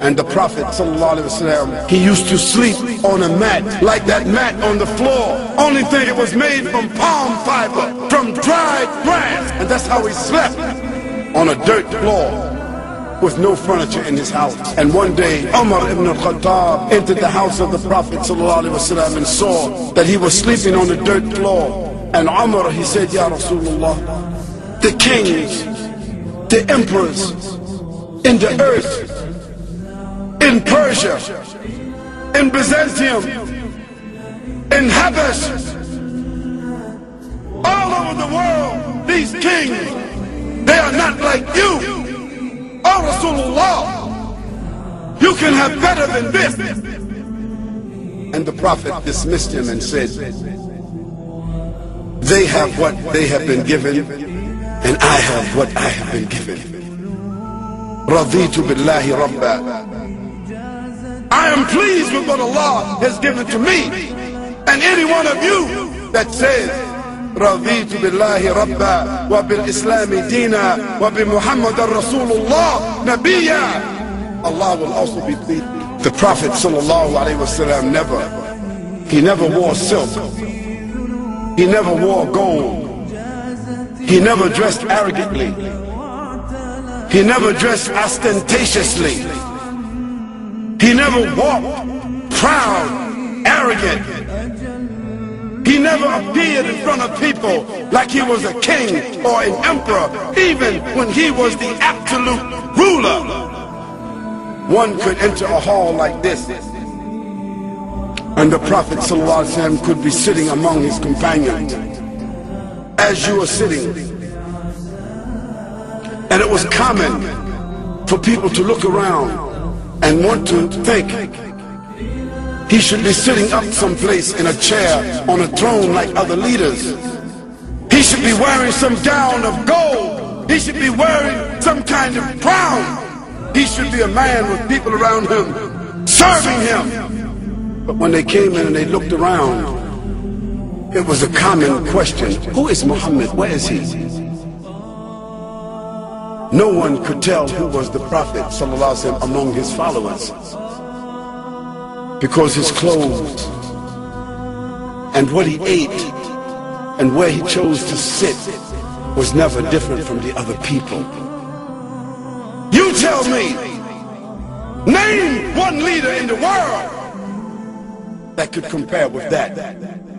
And the Prophet ﷺ, he used to sleep on a mat, like that mat on the floor. Only thing it was made from palm fiber, from dried grass. And that's how he slept, on a dirt floor with no furniture in his house. And one day, Umar ibn al-Khattab entered the house of the Prophet ﷺ and saw that he was sleeping on a dirt floor. And Umar, he said, Ya Rasulullah, the kings, the emperors in the earth, in Persia, in Byzantium, in Habash, all over the world, these kings, they are not like you. Oh Rasulullah, you can have better than this. And the Prophet dismissed him and said, they have what they have been given, and I have what I have been given. رضيت بالله ربا I am pleased with what Allah has given to me. And any one of you that says, رضيت بالله ربا وبالإسلام دينا وبمحمد رسول الله نبيا Allah will also be pleased. The Prophet sallallahu alaihi wasallam never, he never wore silk. He never wore gold. He never dressed arrogantly. He never dressed ostentatiously. He never walked proud, arrogant. He never appeared in front of people like he was a king or an emperor, even when he was the absolute ruler. One could enter a hall like this, and the Prophet ﷺ could be sitting among his companions as you are sitting. And it was common for people to look around and want to think he should be sitting up someplace in a chair on a throne like other leaders. He should be wearing some gown of gold. He should be wearing some kind of crown. He should be a man with people around him serving him. But when they came in and they looked around, it was a common question. Who is Muhammad? Where is he? No one could tell who was the Prophet ﷺ among his followers. Because his clothes and what he ate and where he chose to sit was never different from the other people. You tell me, name one leader in the world that could compare with that.